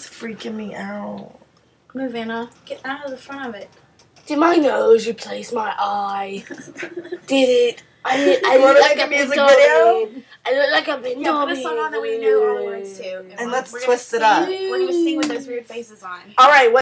is freaking me out. Move, Anna. Get out of the front of it. Did my nose replace my eye? Did it? I, I look like a music video? I look like a video. Yeah, put a song on that we know all the words to. And and let's twist it up. We're gonna sing with those weird faces on. All right. What